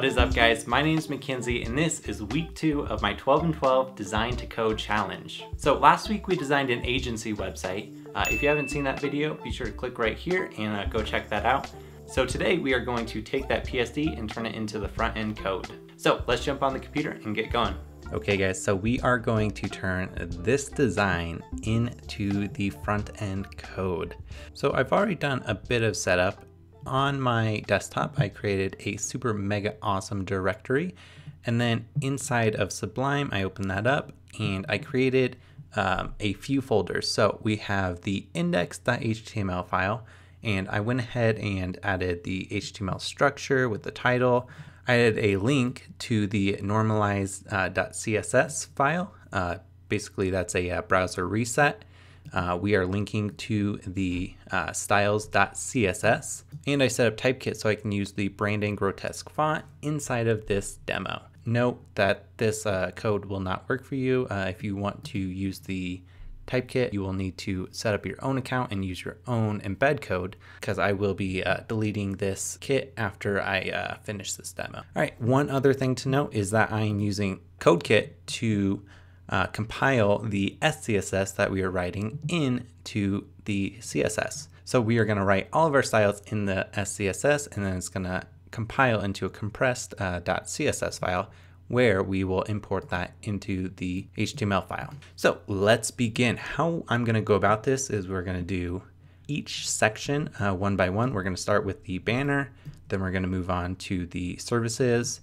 What is up guys? My name is Mackenzie and this is week two of my 12 and 12 Design to Code Challenge. So last week we designed an agency website. Uh, if you haven't seen that video, be sure to click right here and uh, go check that out. So today we are going to take that PSD and turn it into the front end code. So let's jump on the computer and get going. Okay guys, so we are going to turn this design into the front end code. So I've already done a bit of setup. On my desktop, I created a super mega awesome directory. And then inside of Sublime, I opened that up and I created um, a few folders. So we have the index.html file, and I went ahead and added the HTML structure with the title. I added a link to the normalize.css uh, file. Uh, basically, that's a, a, uh, browser reset. Uh, we are linking to the uh, styles.css. And I set up Typekit so I can use the Brandon Grotesque font inside of this demo. Note that this uh, code will not work for you. if you want to use the Typekit, you will need to set up your own account and use your own embed code because I will be uh, deleting this kit after I uh, finish this demo. All right, one other thing to note is that I am using CodeKit to uh, compile the SCSS that we are writing into the CSS. So we are going to write all of our styles in the SCSS and then it's going to compile into a compressed uh, .css file where we will import that into the HTML file. So let's begin. How I'm gonna go about this is we're gonna do each section uh, one by one. We're gonna start with the banner, then we're gonna move on to the services,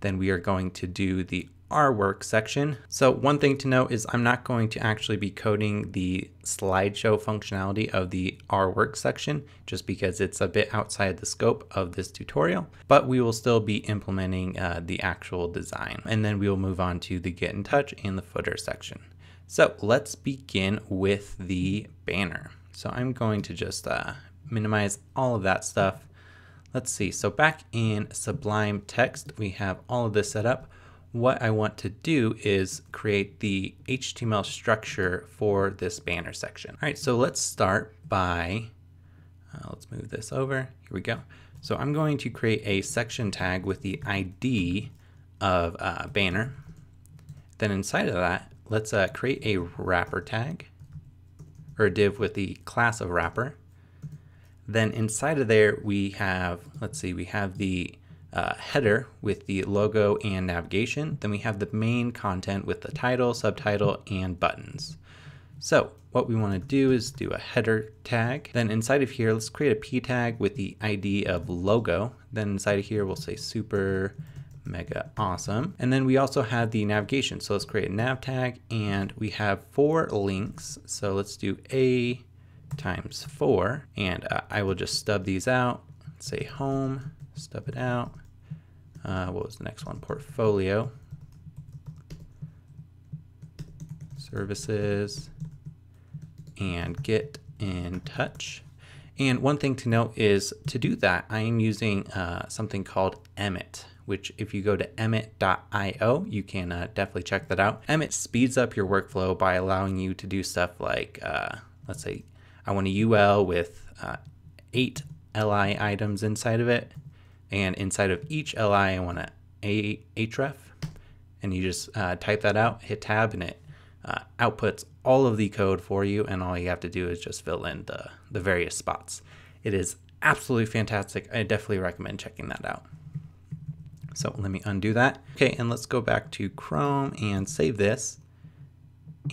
then we are going to do the our work section. So one thing to note is I'm not going to actually be coding the slideshow functionality of the our work section just because it's a bit outside the scope of this tutorial, but we will still be implementing uh, the actual design. And then we will move on to the get in touch and the footer section. So let's begin with the banner. So I'm going to just uh, minimize all of that stuff. Let's see, so back in Sublime Text, we have all of this set up what I want to do is create the HTML structure for this banner section. All right, so let's start by, uh, let's move this over. Here we go. So I'm going to create a section tag with the ID of uh, banner. Then inside of that, let's uh, create a wrapper tag or a div with the class of wrapper. Then inside of there, we have, let's see, we have the uh, header with the logo and navigation. Then we have the main content with the title, subtitle, and buttons. So what we want to do is do a header tag. Then inside of here, let's create a p tag with the ID of logo. Then inside of here, we'll say super mega awesome. And then we also have the navigation. So let's create a nav tag and we have four links. So let's do a times four and uh, I will just stub these out, say home, stub it out. Uh, what was the next one? Portfolio. Services. And get in touch. And one thing to note is to do that, I am using uh, something called Emmet, which if you go to emmet.io, you can uh, definitely check that out. Emmet speeds up your workflow by allowing you to do stuff like, uh, let's say, I want a UL with uh, eight LI items inside of it. And inside of each LI, I want to a href. And you just uh, type that out, hit tab, and it uh, outputs all of the code for you. And all you have to do is just fill in the, the various spots. It is absolutely fantastic. I definitely recommend checking that out. So let me undo that. Okay, and let's go back to Chrome and save this.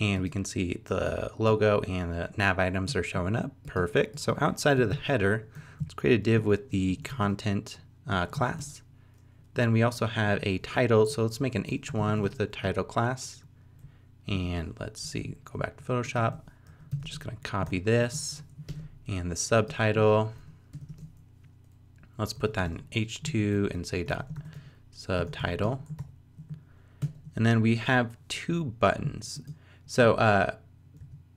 And we can see the logo and the nav items are showing up. Perfect. So outside of the header, let's create a div with the content uh, class. Then we also have a title, so let's make an H1 with the title class. And let's see, go back to Photoshop. I'm just gonna copy this and the subtitle. Let's put that in H2 and say dot subtitle. And then we have two buttons. So uh,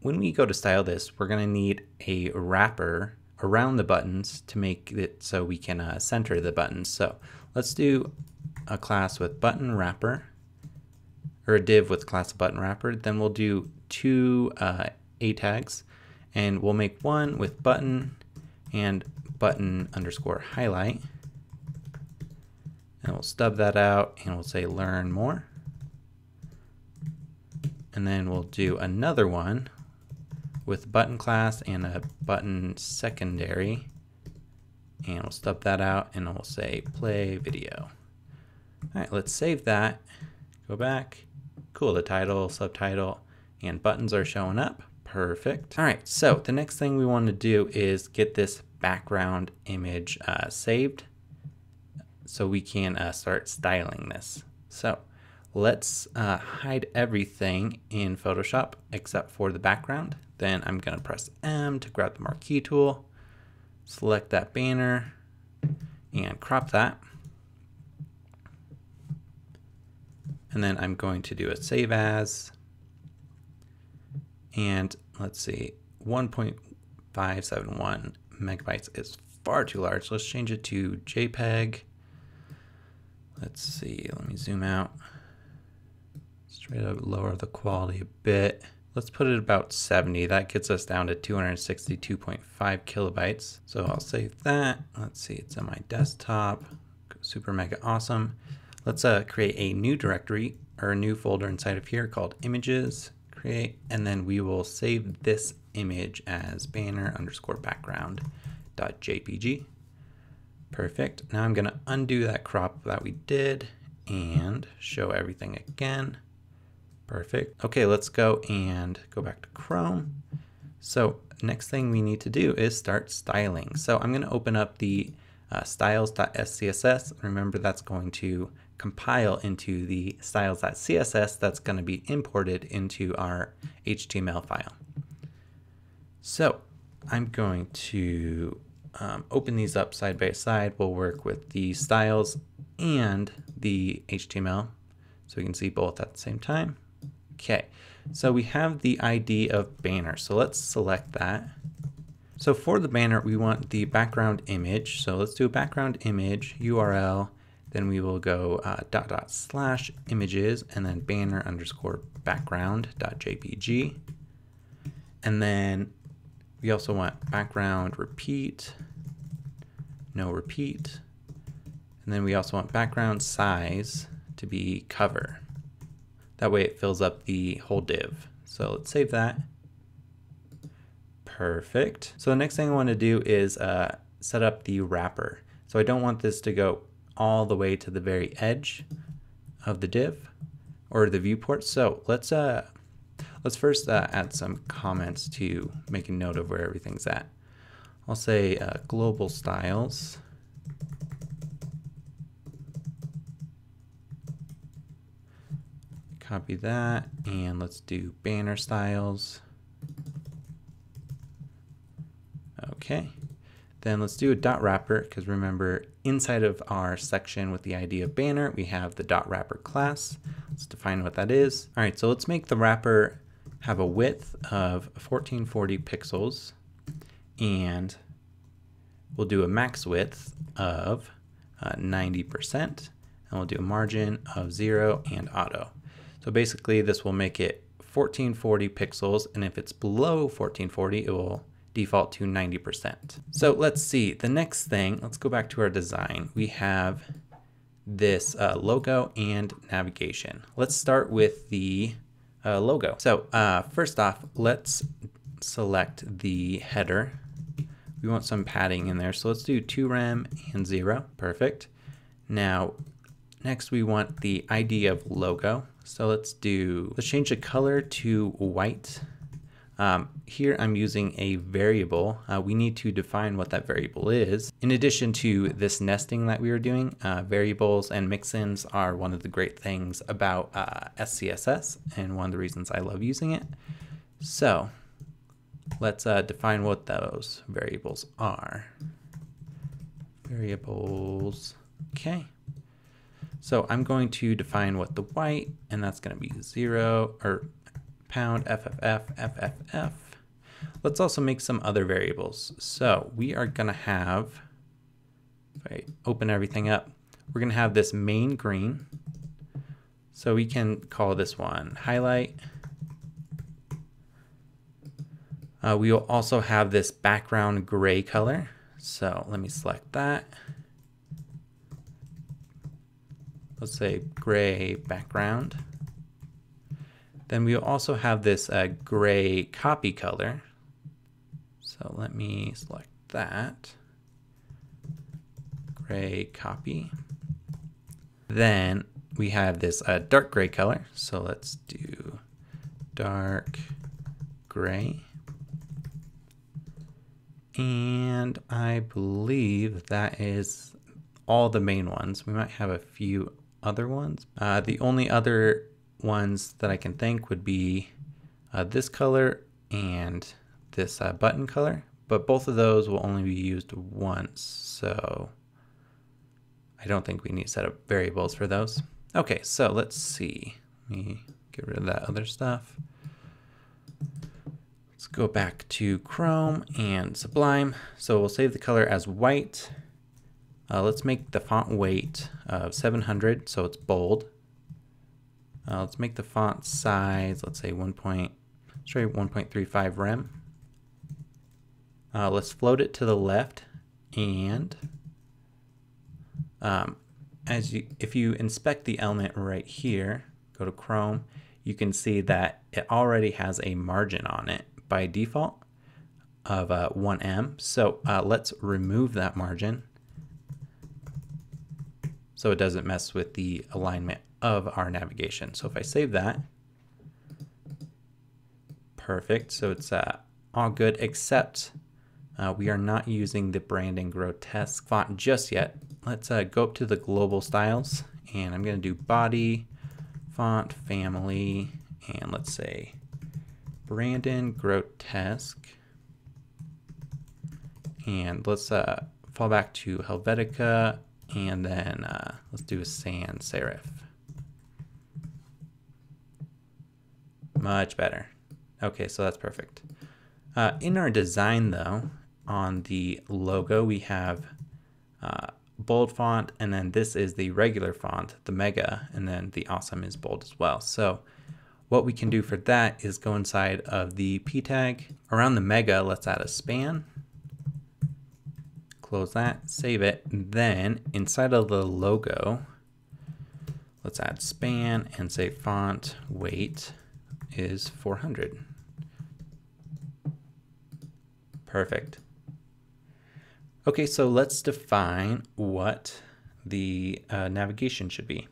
when we go to style this, we're gonna need a wrapper around the buttons to make it so we can uh, center the buttons. So let's do a class with button wrapper or a div with class button wrapper. Then we'll do two uh, A tags and we'll make one with button and button underscore highlight. And we'll stub that out and we'll say learn more. And then we'll do another one with button class and a button secondary. And we'll stub that out and we'll say play video. All right, let's save that. Go back. Cool, the title, subtitle, and buttons are showing up. Perfect. All right, so the next thing we want to do is get this background image uh, saved so we can uh, start styling this. So let's uh, hide everything in Photoshop except for the background. Then I'm gonna press M to grab the marquee tool, select that banner and crop that. And then I'm going to do a save as, and let's see, 1.571 megabytes is far too large. Let's change it to JPEG. Let's see, let me zoom out. To lower the quality a bit. Let's put it about 70. That gets us down to 262.5 kilobytes. So I'll save that. Let's see, it's on my desktop. Super mega awesome. Let's uh, create a new directory or a new folder inside of here called images, create, and then we will save this image as banner underscore background dot jpg. Perfect. Now I'm gonna undo that crop that we did and show everything again. Perfect. Okay, let's go and go back to Chrome. So next thing we need to do is start styling. So I'm gonna open up the uh, styles.scss. Remember that's going to compile into the styles.css that's going to be imported into our HTML file. So I'm going to um, open these up side by side. We'll work with the styles and the HTML so we can see both at the same time. Okay, so we have the ID of banner. So let's select that. So for the banner, we want the background image. So let's do a background image URL then we will go uh, dot dot slash images and then banner underscore background dot jpg. And then we also want background repeat, no repeat. And then we also want background size to be cover. That way it fills up the whole div. So let's save that. Perfect. So the next thing I want to do is uh, set up the wrapper. So I don't want this to go all the way to the very edge of the div or the viewport. So let's uh, let's first uh, add some comments to make a note of where everything's at. I'll say uh, global styles. Copy that and let's do banner styles. Okay. Then let's do a dot wrapper because remember inside of our section with the ID of banner, we have the dot wrapper class. Let's define what that is. All right, so let's make the wrapper have a width of 1440 pixels and we'll do a max width of 90% uh, and we'll do a margin of zero and auto. So basically this will make it 1440 pixels and if it's below 1440 it will default to 90%. So let's see, the next thing, let's go back to our design. We have this uh, logo and navigation. Let's start with the uh, logo. So uh, first off, let's select the header. We want some padding in there. So let's do 2 rem and 0. Perfect. Now, next we want the ID of logo. So let's do, let's change the color to white um, here I'm using a variable. Uh, we need to define what that variable is. In addition to this nesting that we were doing, uh, variables and mixins are one of the great things about uh, SCSS and one of the reasons I love using it. So let's uh, define what those variables are. Variables, okay. So I'm going to define what the white, and that's going to be zero, or pound FFF, FFF. Let's also make some other variables. So we are going to have, if I open everything up, we're going to have this main green. So we can call this one highlight. Uh, we will also have this background gray color. So let me select that. Let's say gray background. Then we also have this uh, gray copy color. So let me select that. Gray copy. Then we have this uh, dark gray color. So let's do dark gray. And I believe that is all the main ones. We might have a few other ones. Uh, the only other ones that I can think would be uh, this color and this uh, button color, but both of those will only be used once, so I don't think we need to set up variables for those. Okay, so let's see. Let me get rid of that other stuff. Let's go back to Chrome and Sublime. So we'll save the color as white. Uh, let's make the font weight of 700 so it's bold. Uh, let's make the font size, let's say 1. Point, try 1.35 rem. Uh, let's float it to the left and um, as you, if you inspect the element right here, go to Chrome, you can see that it already has a margin on it by default of uh, 1em. So uh, let's remove that margin so it doesn't mess with the alignment of our navigation. So if I save that, perfect. So it's uh, all good except uh, we are not using the Brandon Grotesque font just yet. Let's uh, go up to the global styles and I'm to do body, font, family, and let's say Brandon Grotesque. And let's uh, fall back to Helvetica and then uh, let's do a sans serif. Much better. Okay, so that's perfect. Uh, in our design though, on the logo, we have uh, bold font, and then this is the regular font, the mega, and then the awesome is bold as well. So what we can do for that is go inside of the p tag. Around the mega, let's add a span close that, save it. Then inside of the logo, let's add span and say font weight is 400. Perfect. Okay, so let's define what the uh, navigation should be.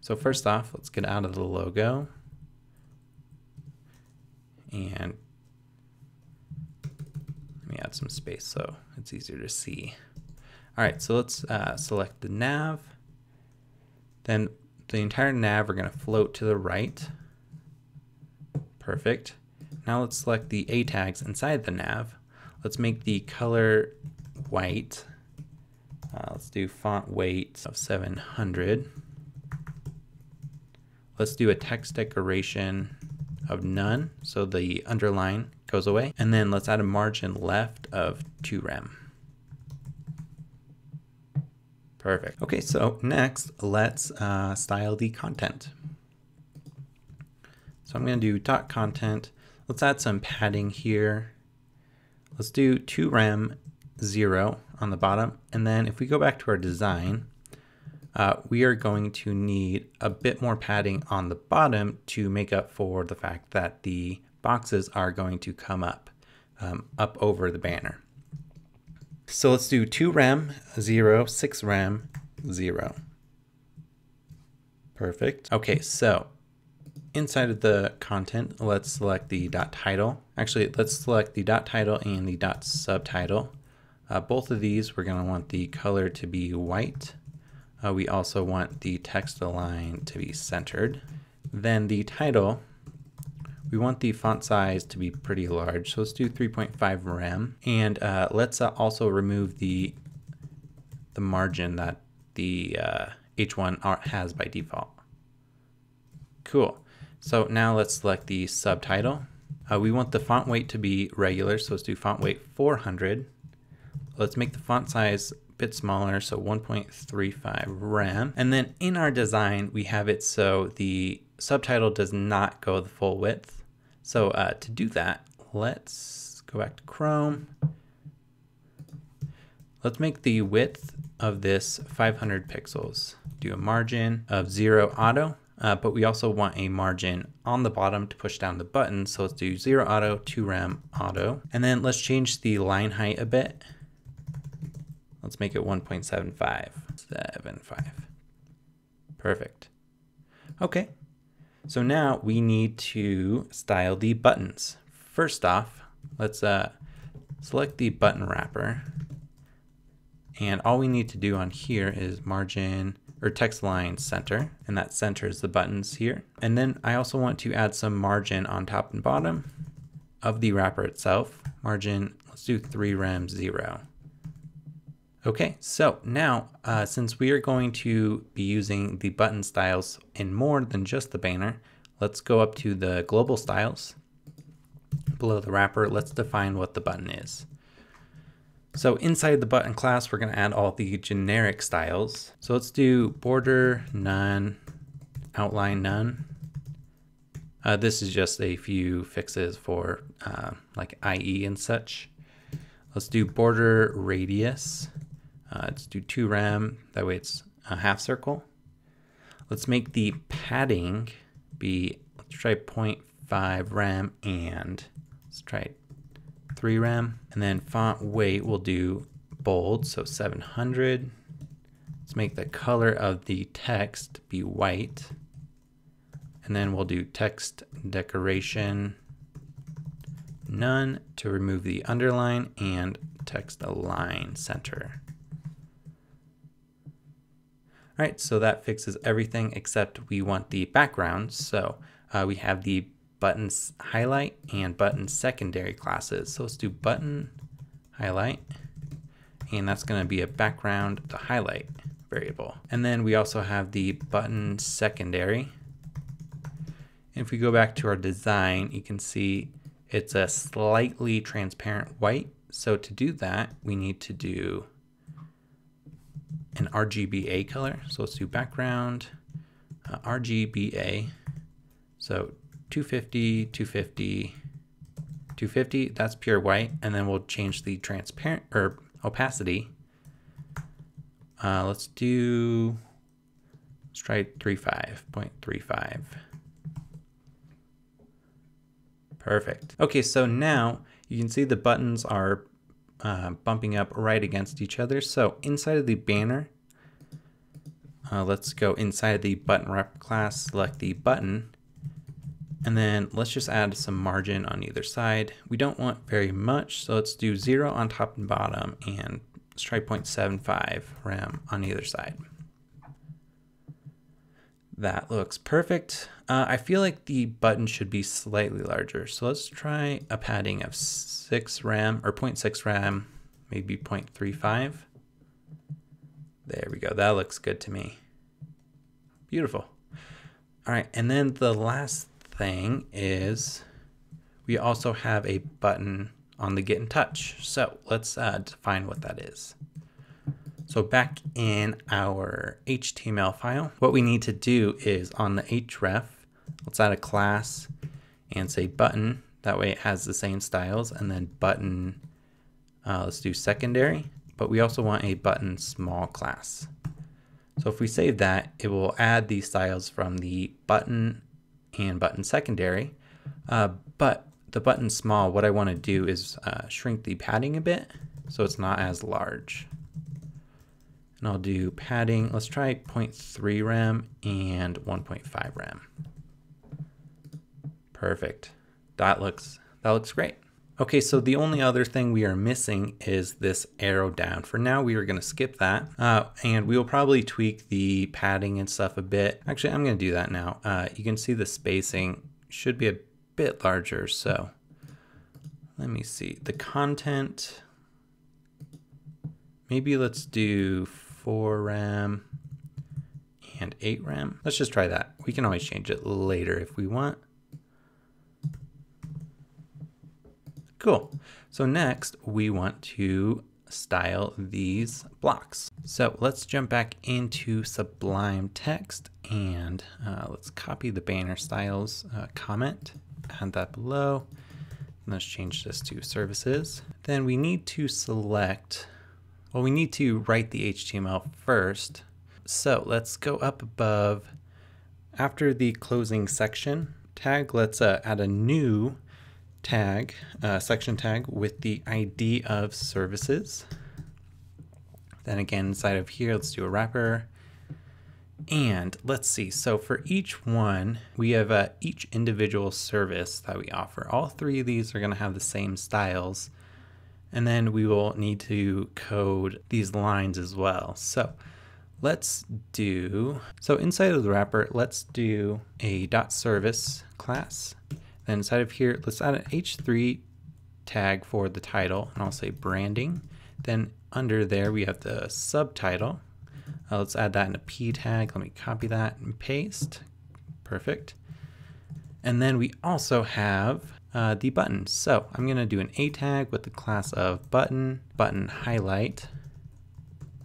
So first off, let's get out of the logo and me add some space so it's easier to see. All right, so let's uh, select the nav. Then the entire nav are going to float to the right. Perfect. Now let's select the A tags inside the nav. Let's make the color white. Uh, let's do font weight of 700. Let's do a text decoration of none, so the underline goes away. And then let's add a margin left of 2 rem. Perfect. Okay, so next let's uh, style the content. So I'm going to do dot content. Let's add some padding here. Let's do 2 rem 0 on the bottom. And then if we go back to our design, uh, we are going to need a bit more padding on the bottom to make up for the fact that the boxes are going to come up, um, up over the banner. So let's do 2 rem, 0, 6 rem, 0. Perfect. Okay, so inside of the content, let's select the dot title. Actually, let's select the dot title and the dot subtitle. Uh, both of these, we're going to want the color to be white uh, we also want the text align to be centered. Then the title, we want the font size to be pretty large. So let's do 3.5 rem. And uh, let's uh, also remove the, the margin that the uh, H1 art has by default. Cool. So now let's select the subtitle. Uh, we want the font weight to be regular, so let's do font weight 400. Let's make the font size bit smaller, so 1.35 rem. And then in our design, we have it so the subtitle does not go the full width. So uh, to do that, let's go back to Chrome. Let's make the width of this 500 pixels. Do a margin of zero auto, uh, but we also want a margin on the bottom to push down the button. So let's do zero auto, two rem auto. And then let's change the line height a bit. Let's make it 1.75, 7.5. Perfect. Okay, so now we need to style the buttons. First off, let's uh, select the button wrapper and all we need to do on here is margin or text line center, and that centers the buttons here. And then I also want to add some margin on top and bottom of the wrapper itself. Margin, let's do 3 rem 0. Okay, so now uh, since we are going to be using the button styles in more than just the banner, let's go up to the global styles. Below the wrapper, let's define what the button is. So inside the button class, we're going to add all the generic styles. So let's do border none, outline none. Uh, this is just a few fixes for uh, like IE and such. Let's do border radius. Uh, let's do 2 rem, that way it's a half circle. Let's make the padding be, let's try 0.5 rem and let's try 3 rem. And then font weight will do bold, so 700. Let's make the color of the text be white. And then we'll do text decoration none to remove the underline and text align center. All right, so that fixes everything except we want the background. So uh, we have the buttons highlight and button secondary classes. So let's do button highlight, and that's going to be a background to highlight variable. And then we also have the button secondary. If we go back to our design, you can see it's a slightly transparent white. So to do that, we need to do an RGBA color. So let's do background, uh, RGBA. So 250, 250, 250, that's pure white. And then we'll change the transparent or opacity. Uh, let's do, let's try 35.35. Perfect. Okay, so now you can see the buttons are uh, bumping up right against each other. So inside of the banner, uh, let's go inside the button wrap class, select the button, and then let's just add some margin on either side. We don't want very much, so let's do zero on top and bottom and let's try 0.75 rem on either side. That looks perfect. Uh, I feel like the button should be slightly larger. So let's try a padding of 6 rem or 0.6 rem, maybe 0.35. There we go. That looks good to me. Beautiful. All right, and then the last thing is we also have a button on the get in touch. So let's uh, define what that is. So back in our HTML file, what we need to do is on the href, let's add a class and say button. That way it has the same styles and then button, uh, let's do secondary, but we also want a button small class. So if we save that, it will add these styles from the button and button secondary. Uh, but the button small, what I want to do is uh, shrink the padding a bit so it's not as large. And I'll do padding, let's try 0.3 rem and 1.5 rem. Perfect. That looks, that looks great. Okay, so the only other thing we are missing is this arrow down. For now, we are gonna skip that. Uh, and we will probably tweak the padding and stuff a bit. Actually, I'm gonna do that now. Uh, you can see the spacing should be a bit larger, so let me see. The content, maybe let's do 4 rem, and 8 rem. Let's just try that. We can always change it later if we want. Cool. So next we want to style these blocks. So let's jump back into Sublime Text and uh, let's copy the banner styles uh, comment, add that below. And let's change this to services. Then we need to select, Well, we need to write the HTML first. So let's go up above. After the closing section tag, let's uh, add a new tag, uh, section tag with the ID of services. Then again, inside of here, let's do a wrapper. And let's see, so for each one, we have uh, each individual service that we offer. All three of these are gonna have the same styles. And then we will need to code these lines as well. So let's do, so inside of the wrapper, let's do a dot service class. Then inside of here, let's add an H3 tag for the title, and I'll say branding. Then under there, we have the subtitle. Uh, let's add that in a P tag. Let me copy that and paste. Perfect. And then we also have uh, the button. So I'm going to do an A tag with the class of button, button highlight,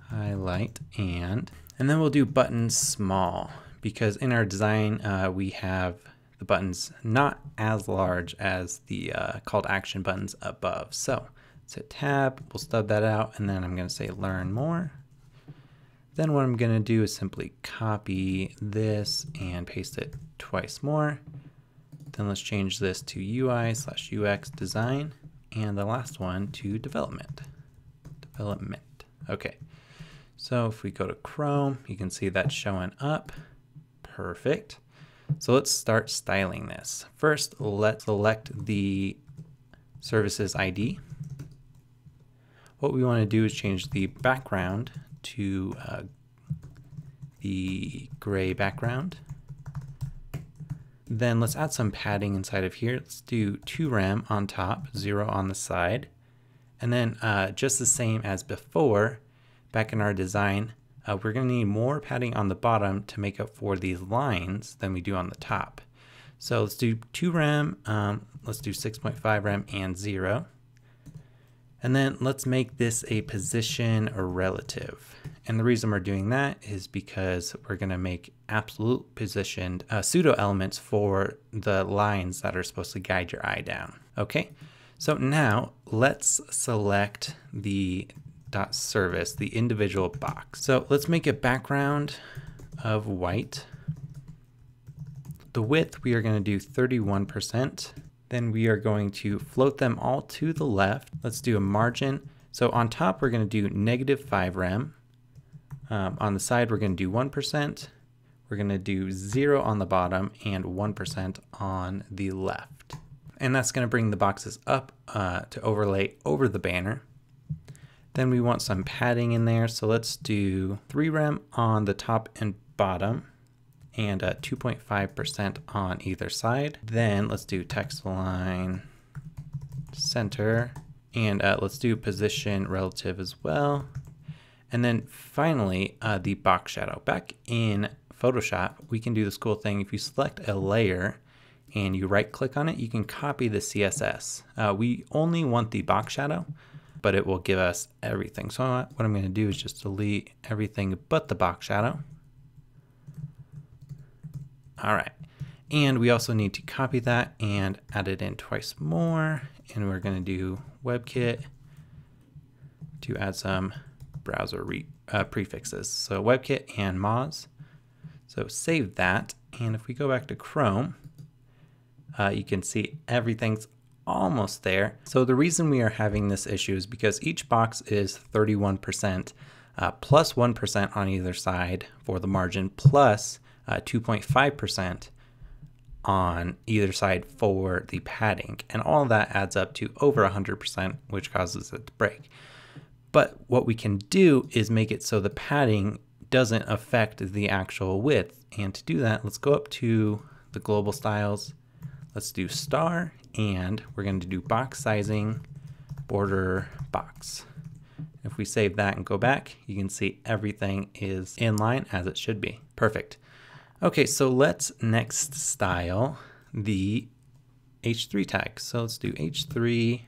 highlight, and, and then we'll do button small because in our design, uh, we have the buttons not as large as the uh, action buttons above. So let's hit tab, we'll stub that out, and then I'm going to say learn more. Then what I'm going to do is simply copy this and paste it twice more. Then let's change this to UI slash UX design. And the last one to development. Development. Okay. So if we go to Chrome, you can see that's showing up. Perfect. So let's start styling this. First, let's select the services ID. What we want to do is change the background to uh, the gray background. Then let's add some padding inside of here. Let's do 2 rem on top, 0 on the side. And then uh, just the same as before, back in our design, uh, we're going to need more padding on the bottom to make up for these lines than we do on the top. So let's do 2 rem, um, let's do 6.5 rem and 0. And then let's make this a position relative. And the reason we're doing that is because we're going to make absolute positioned uh, pseudo elements for the lines that are supposed to guide your eye down. Okay, so now let's select the dot service, the individual box. So let's make a background of white. The width we are going to do 31%. Then we are going to float them all to the left. Let's do a margin. So on top, we're going to do negative 5 rem. Um, on the side, we're going to do 1%. We're going to do 0 on the bottom and 1% on the left. And that's going to bring the boxes up uh, to overlay over the banner. Then we want some padding in there. So let's do 3 rem on the top and bottom and 2.5% on either side. Then let's do text align center and uh, let's do position relative as well. And then finally, uh, the box shadow. Back in Photoshop, we can do this cool thing. If you select a layer and you right click on it, you can copy the CSS. Uh, we only want the box shadow, but it will give us everything. So what I'm gonna do is just delete everything but the box shadow. All right. And we also need to copy that and add it in twice more. And we're going to do WebKit to add some browser uh, prefixes. So WebKit and Moz. So save that. And if we go back to Chrome, uh, you can see everything's almost there. So the reason we are having this issue is because each box is 31% uh, plus 1 on either side for the margin plus 2.5% uh, on either side for the padding. And all that adds up to over 100%, which causes it to break. But what we can do is make it so the padding doesn't affect the actual width. And to do that, let's go up to the global styles. Let's do star, and we're going to do box sizing, border box. If we save that and go back, you can see everything is in line as it should be. Perfect. Okay, so let's next style the H3 tag. So let's do H3.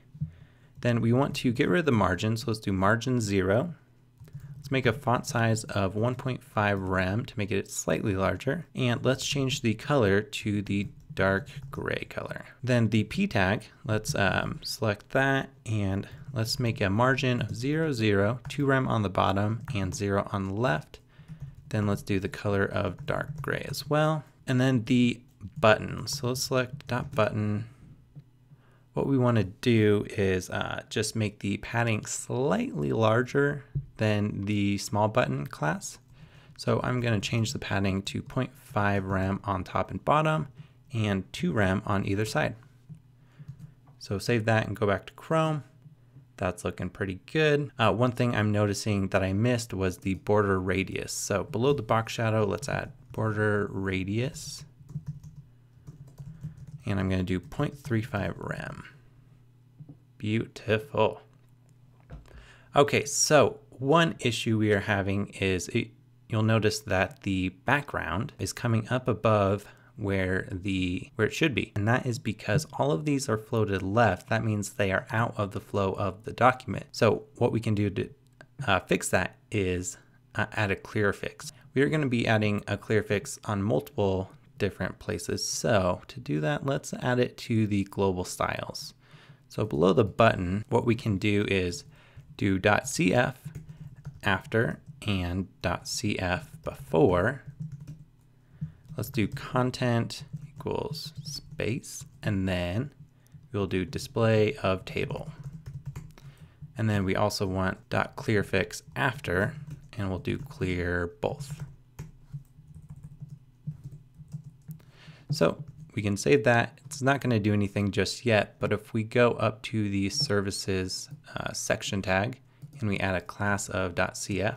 Then we want to get rid of the margin. So let's do margin zero. Let's make a font size of 1.5 rem to make it slightly larger. And let's change the color to the dark gray color. Then the P tag, let's um, select that and let's make a margin of 0, 0, 2 rem on the bottom and 0 on the left. Then let's do the color of dark gray as well. And then the button. So let's select dot button. What we want to do is uh, just make the padding slightly larger than the small button class. So I'm going to change the padding to 0.5 rem on top and bottom and 2 rem on either side. So save that and go back to Chrome. That's looking pretty good. Uh, one thing I'm noticing that I missed was the border radius. So below the box shadow, let's add border radius. And I'm going to do 0.35 rem. Beautiful. Okay, so one issue we are having is it, you'll notice that the background is coming up above where the where it should be and that is because all of these are floated left that means they are out of the flow of the document so what we can do to uh, fix that is uh, add a clear fix we are going to be adding a clear fix on multiple different places so to do that let's add it to the global styles so below the button what we can do is do .cf after and .cf before Let's do content equals space, and then we'll do display of table. And then we also want clearfix after, and we'll do clear both. So we can save that. It's not going to do anything just yet, but if we go up to the services uh, section tag and we add a class of .cf,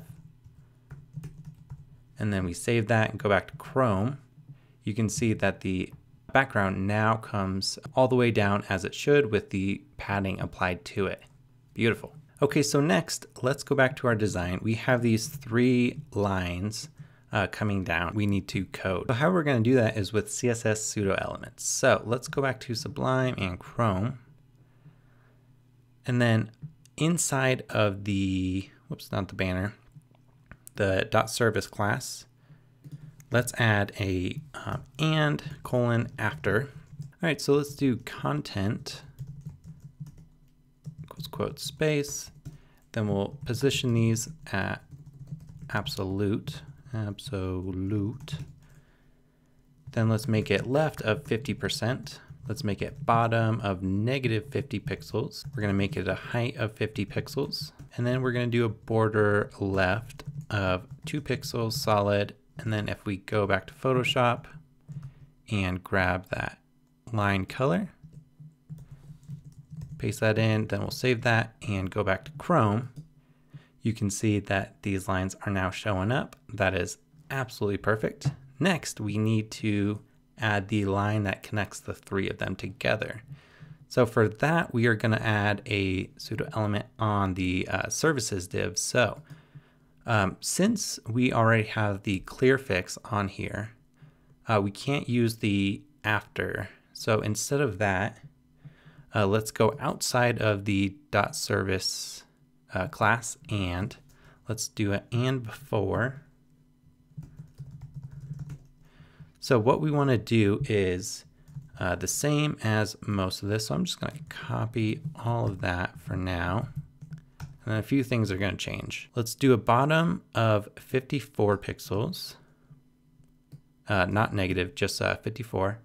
and then we save that and go back to Chrome, you can see that the background now comes all the way down as it should with the padding applied to it. Beautiful. Okay, so next, let's go back to our design. We have these three lines uh, coming down we need to code. So how we're going to do that is with CSS pseudo elements. So let's go back to Sublime and Chrome. And then inside of the, whoops, not the banner, the dot service class, let's add a um, and colon after. All right, so let's do content equals quote space. Then we'll position these at absolute, absolute. Then let's make it left of 50%. Let's make it bottom of negative 50 pixels. We're gonna make it a height of 50 pixels. And then we're gonna do a border left of two pixels solid and then if we go back to Photoshop and grab that line color, paste that in, then we'll save that and go back to Chrome. You can see that these lines are now showing up. That is absolutely perfect. Next, we need to add the line that connects the three of them together. So for that, we are going to add a pseudo element on the uh, services div. So um, since we already have the clear fix on here, uh, we can't use the after. So instead of that, uh, let's go outside of the dot service uh, class and let's do an and before. So what we want to do is uh, the same as most of this. So I'm just going to copy all of that for now. And then a few things are going to change. Let's do a bottom of 54 pixels. Uh, not negative, just uh, 54.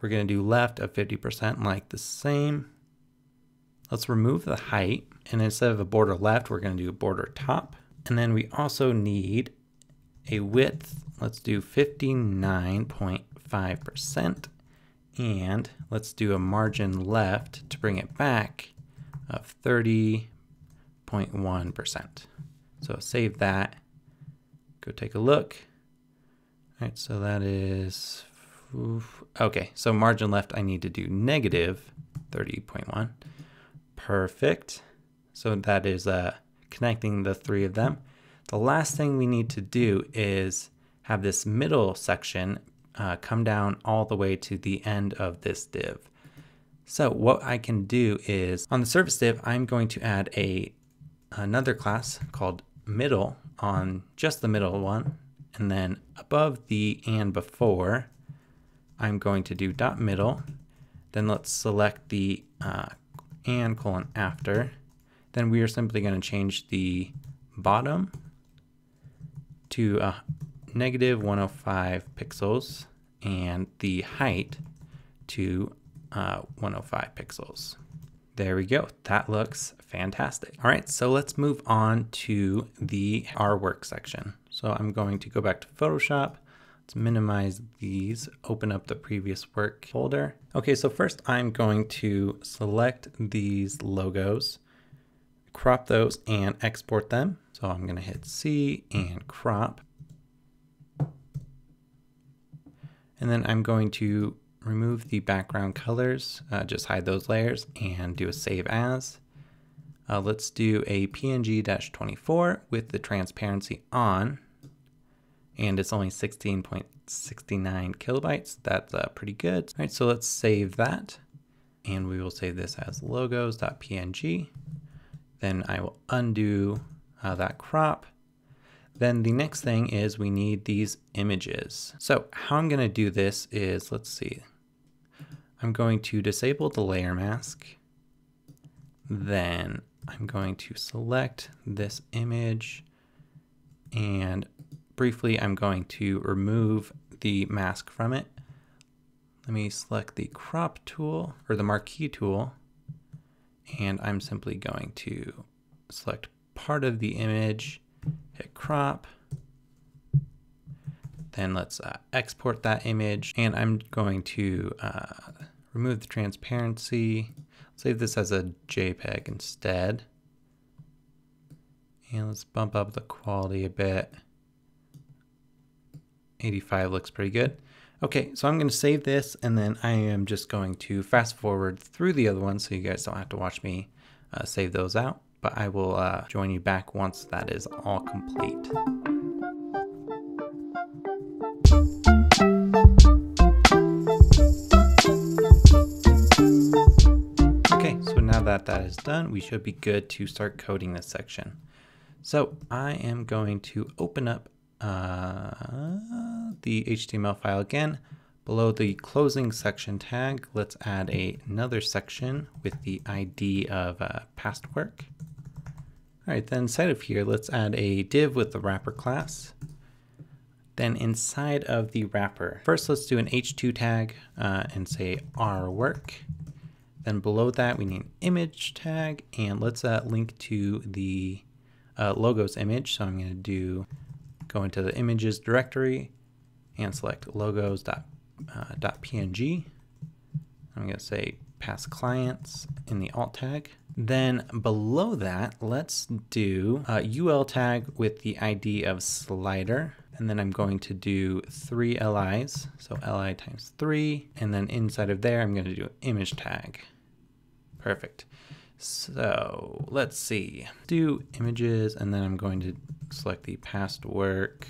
We're going to do left of 50% like the same. Let's remove the height. And instead of a border left, we're going to do a border top. And then we also need a width. Let's do 59.5%. And let's do a margin left to bring it back of 30.1%. So save that, go take a look. All right, so that is, okay, so margin left, I need to do negative 30.1. Perfect. So that is uh, connecting the three of them. The last thing we need to do is have this middle section uh, come down all the way to the end of this div. So what I can do is on the service div, I'm going to add a another class called middle on just the middle one. And then above the and before, I'm going to do dot middle. Then let's select the uh, and colon after. Then we are simply going to change the bottom to a negative 105 pixels and the height to uh, 105 pixels. There we go. That looks fantastic. All right, so let's move on to the our work section. So I'm going to go back to Photoshop. Let's minimize these, open up the previous work folder. Okay, so first I'm going to select these logos, crop those and export them. So I'm gonna hit C and crop. And then I'm going to remove the background colors, uh, just hide those layers and do a save as. Uh, let's do a PNG-24 with the transparency on and it's only 16.69 kilobytes. That's uh, pretty good. All right, so let's save that and we will save this as logos.png. Then I will undo uh, that crop then the next thing is we need these images. So how I'm going to do this is, let's see, I'm going to disable the layer mask. Then I'm going to select this image and briefly I'm going to remove the mask from it. Let me select the crop tool or the marquee tool and I'm simply going to select part of the image hit crop. Then let's uh, export that image and I'm going to uh, remove the transparency, save this as a JPEG instead. And let's bump up the quality a bit. 85 looks pretty good. Okay, so I'm going to save this and then I am just going to fast forward through the other ones so you guys don't have to watch me uh, save those out but I will uh, join you back once that is all complete. Okay, so now that that is done, we should be good to start coding this section. So I am going to open up uh, the HTML file again. Below the closing section tag, let's add a, another section with the ID of uh, past work. All right, then inside of here, let's add a div with the wrapper class. Then inside of the wrapper, first let's do an h2 tag uh, and say our work. Then below that, we need an image tag and let's uh, link to the uh, logos image. So I'm gonna do, go into the images directory and select logos.png. Uh, I'm gonna say pass clients in the alt tag. Then below that, let's do a UL tag with the ID of slider. And then I'm going to do three LIs. So LI times three. And then inside of there, I'm going to do image tag. Perfect. So let's see, do images, and then I'm going to select the past work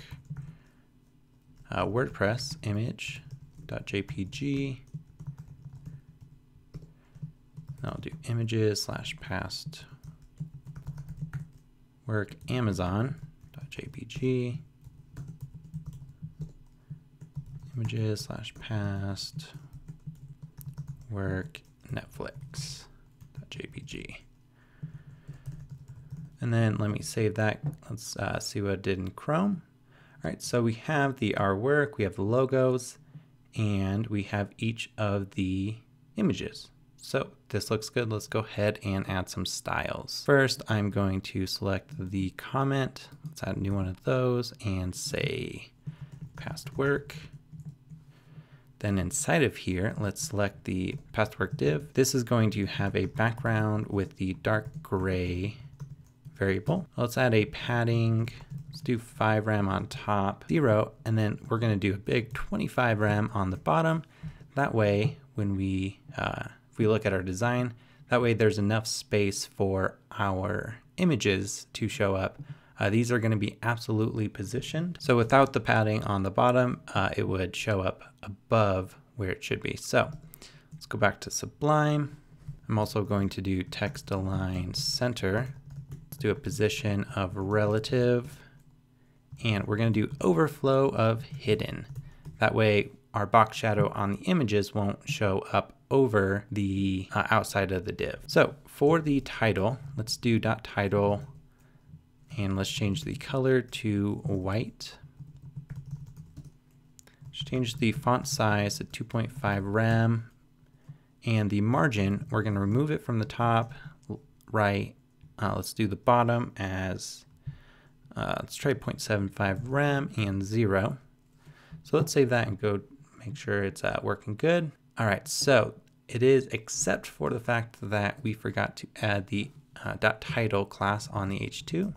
uh, WordPress image.jpg I'll do images slash past work amazon.jpg images slash past work netflix.jpg and then let me save that let's uh, see what it did in chrome all right so we have the our work we have the logos and we have each of the images so this looks good. Let's go ahead and add some styles. First, I'm going to select the comment. Let's add a new one of those and say past work. Then inside of here, let's select the past work div. This is going to have a background with the dark gray variable. Let's add a padding. Let's do 5 rem on top, 0, and then we're going to do a big 25 rem on the bottom. That way, when we uh, if we look at our design, that way there's enough space for our images to show up. Uh, these are going to be absolutely positioned. So without the padding on the bottom, uh, it would show up above where it should be. So let's go back to Sublime. I'm also going to do text align center. Let's do a position of relative. And we're going to do overflow of hidden. That way, our box shadow on the images won't show up over the uh, outside of the div. So for the title, let's do dot title and let's change the color to white. Let's change the font size to 2.5 rem and the margin, we're going to remove it from the top right. Uh, let's do the bottom as, uh, let's try 0.75 rem and zero. So let's save that and go make sure it's uh, working good. All right, so it is except for the fact that we forgot to add the uh, .title class on the H2.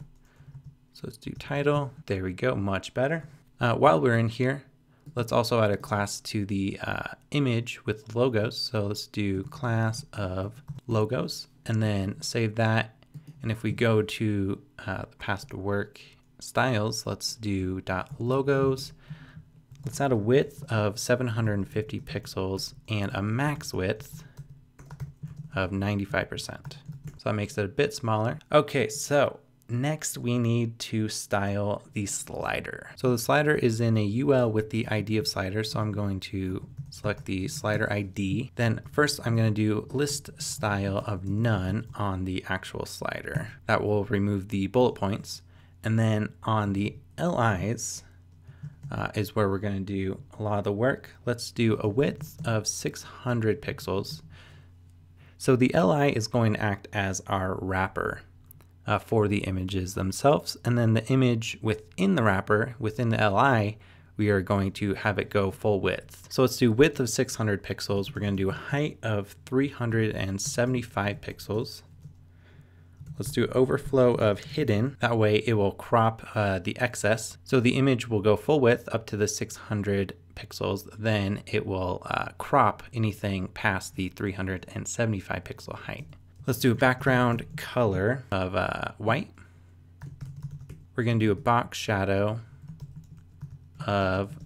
So let's do title. There we go, much better. Uh, while we're in here, let's also add a class to the uh, image with logos. So let's do class of logos and then save that. And if we go to uh, the past work styles, let's do dot logos. Let's add a width of 750 pixels and a max width of 95%. So that makes it a bit smaller. Okay, so Next, we need to style the slider. So the slider is in a UL with the ID of slider. So I'm going to select the slider ID. Then first I'm going to do list style of none on the actual slider. That will remove the bullet points. And then on the LIs uh, is where we're going to do a lot of the work. Let's do a width of 600 pixels. So the LI is going to act as our wrapper uh, for the images themselves. And then the image within the wrapper, within the LI, we are going to have it go full width. So let's do width of 600 pixels. We're going to do a height of 375 pixels. Let's do overflow of hidden. That way it will crop uh, the excess. So the image will go full width up to the 600 pixels. Then it will uh, crop anything past the 375 pixel height. Let's do a background color of uh, white. We're going to do a box shadow of,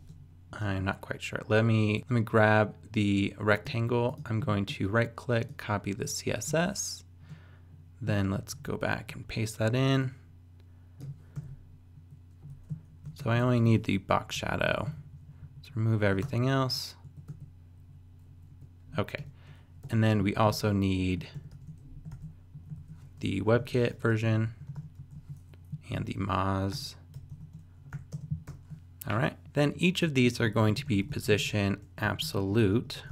I'm not quite sure. Let me, let me grab the rectangle. I'm going to right click, copy the CSS. Then let's go back and paste that in. So I only need the box shadow. Let's remove everything else. Okay. And then we also need the WebKit version and the Moz. All right, then each of these are going to be position absolute.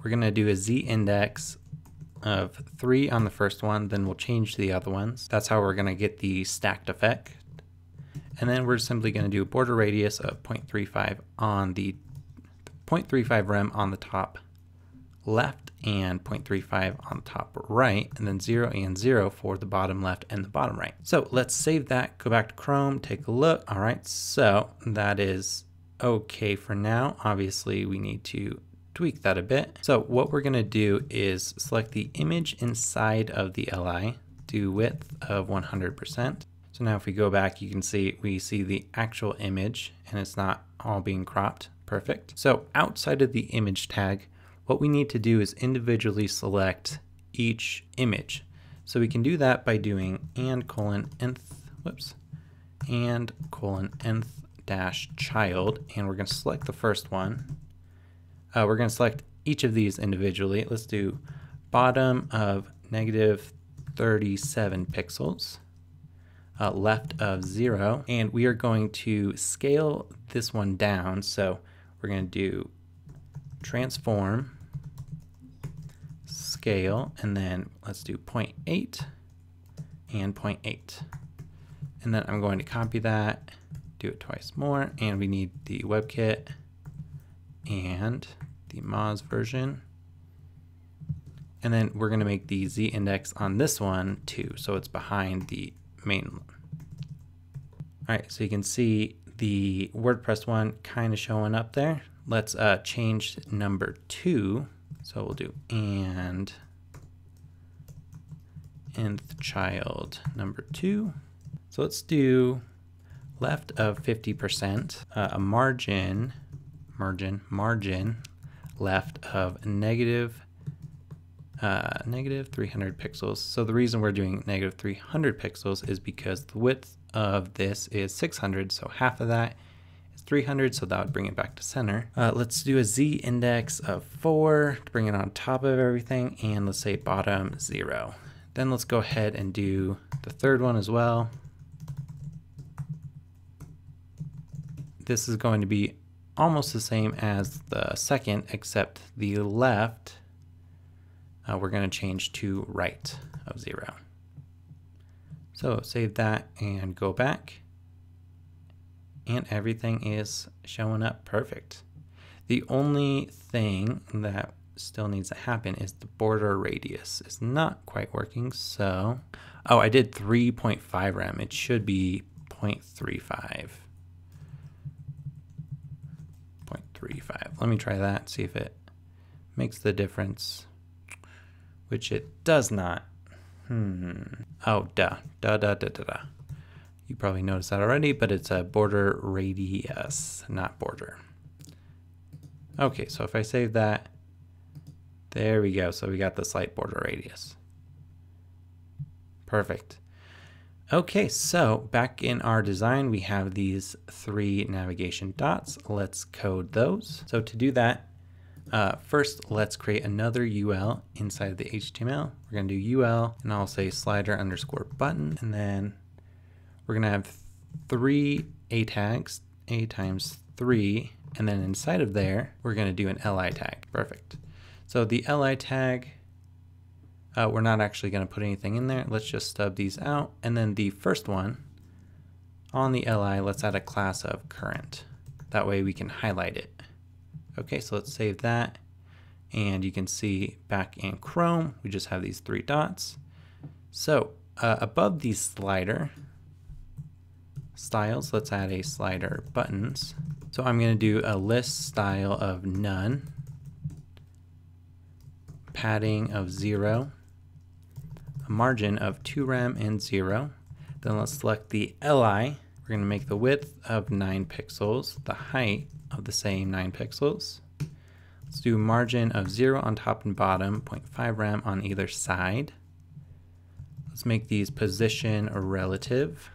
We're gonna do a Z index of three on the first one, then we'll change the other ones. That's how we're gonna get the stacked effect. And then we're simply gonna do a border radius of 0.35 on the 0.35 rem on the top left and 0.35 on top right, and then 0 and 0 for the bottom left and the bottom right. So let's save that, go back to Chrome, take a look. All right, so that is okay for now. Obviously, we need to tweak that a bit. So what we're gonna do is select the image inside of the LI, do width of 100%. So now if we go back, you can see we see the actual image and it's not all being cropped. Perfect. So outside of the image tag, what we need to do is individually select each image. So we can do that by doing and colon nth, whoops, and colon nth dash child, and we're going to select the first one. Uh, we're going to select each of these individually. Let's do bottom of negative 37 pixels, uh, left of zero, and we are going to scale this one down. So we're going to do transform scale, and then let's do 0.8 and 0.8. And then I'm going to copy that, do it twice more, and we need the WebKit and the Moz version. And then we're going to make the Z index on this one too, so it's behind the main. All right, so you can see the WordPress one kind of showing up there. Let's uh, change number two so we'll do and nth child number two. So let's do left of 50%, uh, a margin, margin, margin left of negative, uh, negative 300 pixels. So the reason we're doing negative 300 pixels is because the width of this is 600, so half of that 300, so that would bring it back to center. Uh, let's do a Z index of 4 to bring it on top of everything, and let's say bottom 0. Then let's go ahead and do the third one as well. This is going to be almost the same as the second, except the left uh, we're going to change to right of 0. So save that and go back and everything is showing up perfect. The only thing that still needs to happen is the border radius is not quite working. So, oh, I did 3.5 rem. It should be 0.35. 0.35. Let me try that, see if it makes the difference, which it does not. Hmm. Oh, duh. Duh, duh, duh, duh, duh. You probably noticed that already, but it's a border radius, not border. Okay, so if I save that, there we go. So we got the slight border radius. Perfect. Okay, so back in our design, we have these three navigation dots. Let's code those. So to do that, uh, first, let's create another UL inside of the HTML. We're gonna do UL, and I'll say slider underscore button, and then we're going to have three A tags, A times three, and then inside of there, we're going to do an LI tag. Perfect. So the LI tag, uh, we're not actually going to put anything in there. Let's just stub these out. And then the first one, on the LI, let's add a class of current. That way we can highlight it. Okay, so let's save that. And you can see back in Chrome, we just have these three dots. So uh, above the slider, styles, let's add a slider buttons. So I'm going to do a list style of none, padding of 0, a margin of 2 rem and 0. Then let's select the LI. We're going to make the width of 9 pixels, the height of the same 9 pixels. Let's do margin of 0 on top and bottom, 0.5 rem on either side. Let's make these position relative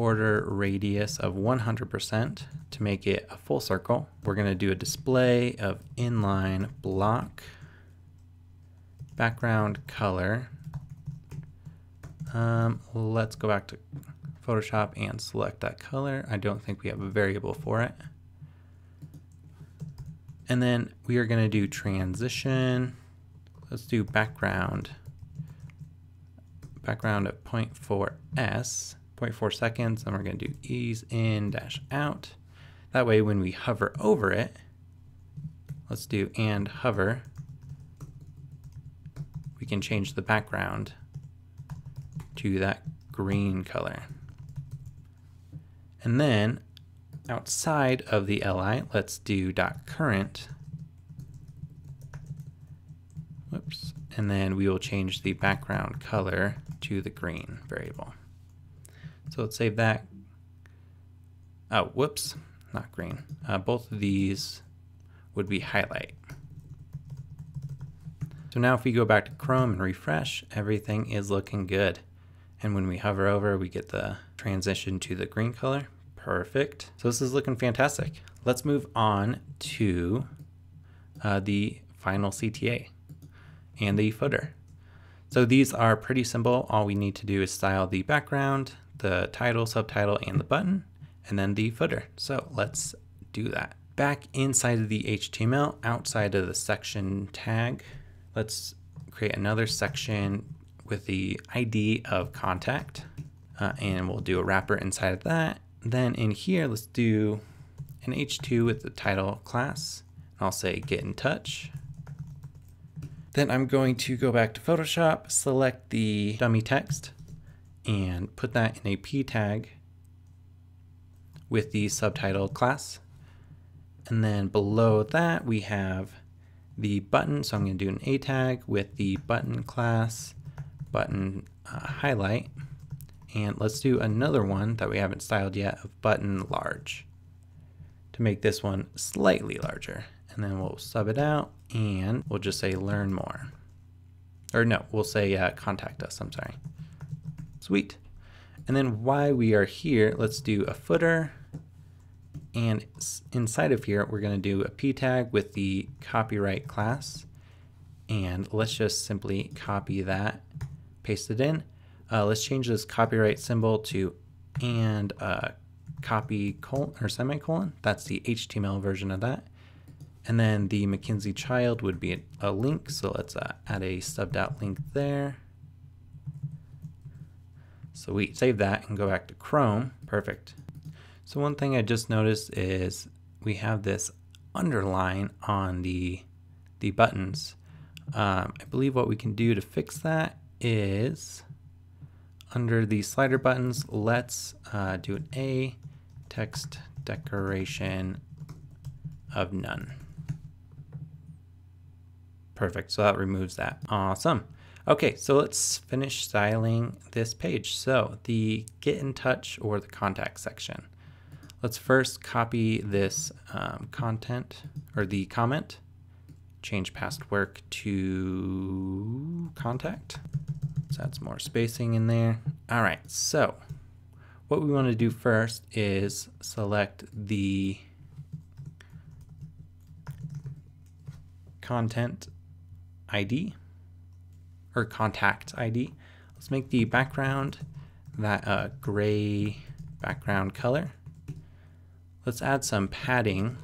border radius of 100% to make it a full circle. We're going to do a display of inline block, background color. Um, let's go back to Photoshop and select that color. I don't think we have a variable for it. And then we are going to do transition. Let's do background. Background at 0.4s 0.4 seconds. and we're going to do ease in dash out. That way when we hover over it, let's do and hover, we can change the background to that green color. And then outside of the li, let's do dot current. Whoops. And then we will change the background color to the green variable. So let's save that. Oh, whoops, not green. Uh, both of these would be highlight. So now if we go back to Chrome and refresh, everything is looking good. And when we hover over, we get the transition to the green color. Perfect. So this is looking fantastic. Let's move on to uh, the final CTA and the footer. So these are pretty simple. All we need to do is style the background, the title, subtitle, and the button, and then the footer. So let's do that. Back inside of the HTML, outside of the section tag, let's create another section with the ID of contact, uh, and we'll do a wrapper inside of that. Then in here, let's do an H2 with the title class. I'll say get in touch. Then I'm going to go back to Photoshop, select the dummy text, and put that in a p tag with the subtitle class. And then below that we have the button. So I'm going to do an a tag with the button class, button uh, highlight. And let's do another one that we haven't styled yet of button large to make this one slightly larger. And then we'll sub it out and we'll just say learn more. Or no, we'll say uh, contact us, I'm sorry. Sweet. And then why we are here, let's do a footer And inside of here, we're going to do a p tag with the copyright class. And let's just simply copy that, paste it in. Uh, let's change this copyright symbol to and uh, copy colon or semicolon. That's the HTML version of that. And then the Mackenzie Child would be a link. So let's uh, add a stubbed out link there. So we save that and go back to Chrome. Perfect. So one thing I just noticed is we have this underline on the, the buttons. Um, I believe what we can do to fix that is under the slider buttons, let's uh, do an A text decoration of none. Perfect, so that removes that. Awesome. Okay, so let's finish styling this page. So the get in touch or the contact section. Let's first copy this um, content or the comment, change past work to contact. So that's more spacing in there. All right, so what we want to do first is select the content ID or contact ID. Let's make the background that uh, gray background color. Let's add some padding.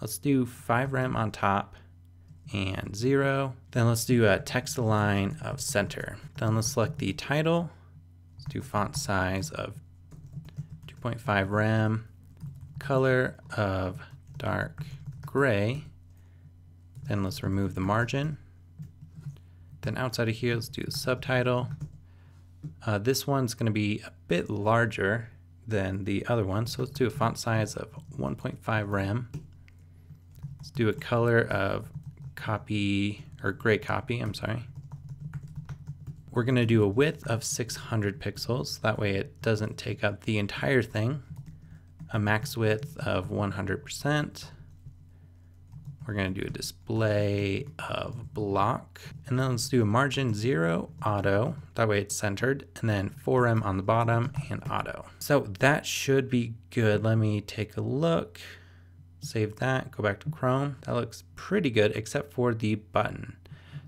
Let's do 5 rem on top and 0. Then let's do a text align of center. Then let's select the title. Let's do font size of 2.5 rem, color of dark gray. Then let's remove the margin. Then outside of here, let's do the subtitle. Uh, this one's going to be a bit larger than the other one, so let's do a font size of 1.5 rem. Let's do a color of copy, or gray copy, I'm sorry. We're going to do a width of 600 pixels, that way it doesn't take up the entire thing. A max width of 100%. We're going to do a display of block. And then let's do a margin 0 auto. That way it's centered. And then 4em on the bottom and auto. So that should be good. Let me take a look. Save that. Go back to Chrome. That looks pretty good except for the button.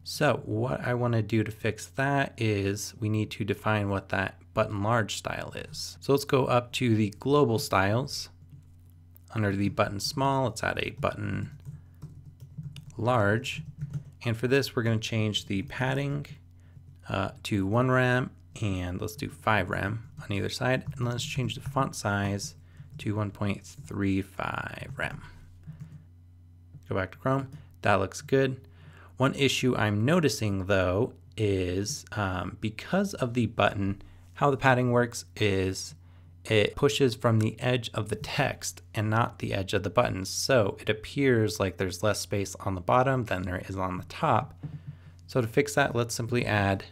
So what I want to do to fix that is we need to define what that button large style is. So let's go up to the global styles. Under the button small, let's add a button large. And for this, we're going to change the padding uh, to 1 rem and let's do 5 rem on either side. And let's change the font size to 1.35 rem. Go back to Chrome. That looks good. One issue I'm noticing though is um, because of the button, how the padding works is it pushes from the edge of the text and not the edge of the buttons. So it appears like there's less space on the bottom than there is on the top. So to fix that, let's simply add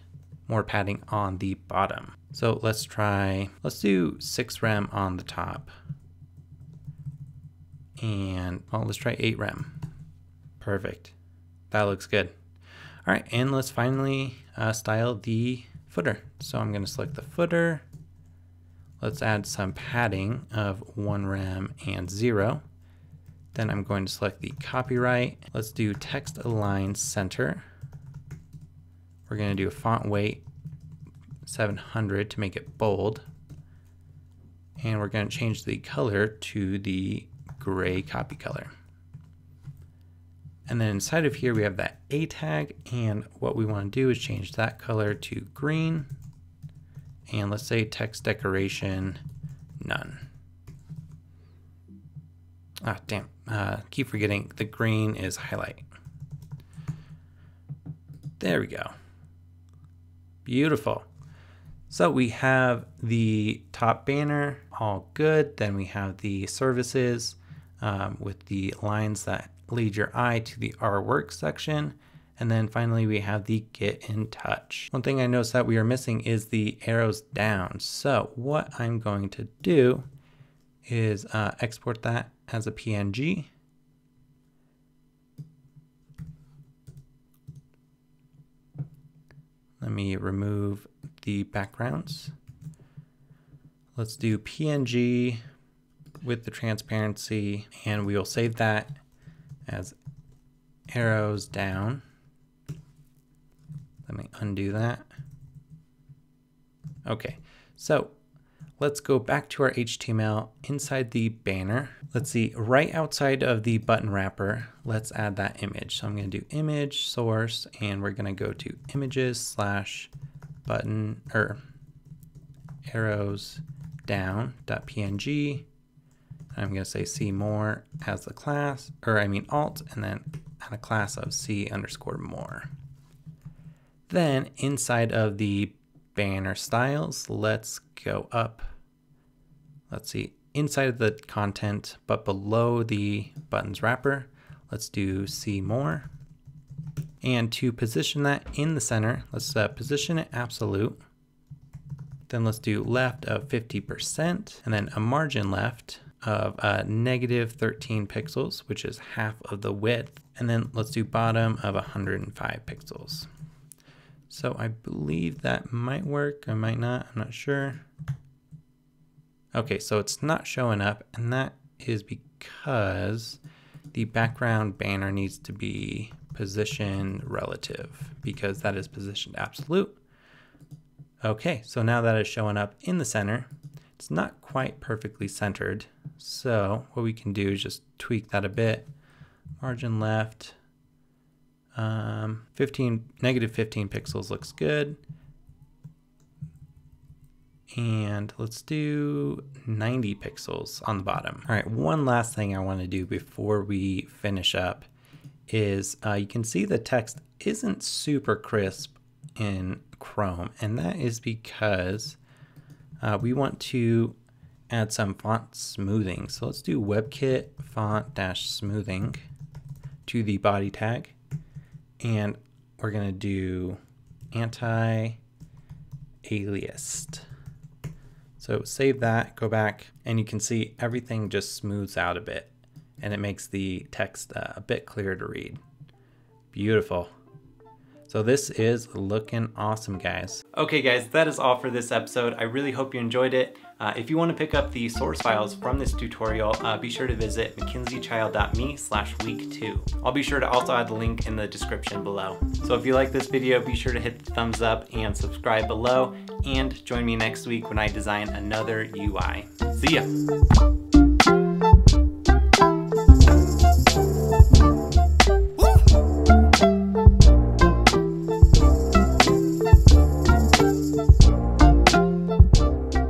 more padding on the bottom. So let's try, let's do 6 rem on the top. And well, let's try 8 rem. Perfect. That looks good. All right, and let's finally uh, style the footer. So I'm going to select the footer Let's add some padding of 1 rem and 0. Then I'm going to select the copyright. Let's do text align center. We're going to do a font weight 700 to make it bold. And we're going to change the color to the gray copy color. And then inside of here, we have that A tag. And what we want to do is change that color to green and let's say text decoration, none. Ah, damn, uh, keep forgetting the green is highlight. There we go. Beautiful. So we have the top banner, all good. Then we have the services um, with the lines that lead your eye to the Our Work section. And then finally we have the get in touch. One thing I noticed that we are missing is the arrows down. So what I'm going to do is uh, export that as a PNG. Let me remove the backgrounds. Let's do PNG with the transparency and we will save that as arrows down. Let me undo that. Okay, so let's go back to our HTML inside the banner. Let's see, right outside of the button wrapper, let's add that image. So I'm gonna do image source and we're gonna go to images slash button or arrows down dot png. I'm gonna say see more as a class, or I mean alt, and then add a class of C underscore more. Then inside of the banner styles, let's go up. Let's see, inside of the content, but below the buttons wrapper, let's do see more. And to position that in the center, let's uh, position it absolute. Then let's do left of 50% and then a margin left of uh, negative 13 pixels, which is half of the width. And then let's do bottom of 105 pixels. So I believe that might work. I might not, I'm not sure. Okay, so it's not showing up and that is because the background banner needs to be position relative because that is positioned absolute. Okay, so now that is showing up in the center, it's not quite perfectly centered. So what we can do is just tweak that a bit. Margin left, um, 15, negative 15 pixels looks good. And let's do 90 pixels on the bottom. All right, one last thing I want to do before we finish up is uh, you can see the text isn't super crisp in Chrome, and that is because uh, we want to add some font smoothing. So let's do WebKit font smoothing to the body tag, and we're gonna do anti-aliased. So save that, go back, and you can see everything just smooths out a bit, and it makes the text uh, a bit clearer to read. Beautiful. So this is looking awesome, guys. Okay, guys, that is all for this episode. I really hope you enjoyed it. Uh, if you want to pick up the source files from this tutorial, uh, be sure to visit mackenziechild.me slash week two. I'll be sure to also add the link in the description below. So if you like this video, be sure to hit the thumbs up and subscribe below, and join me next week when I design another UI. See ya!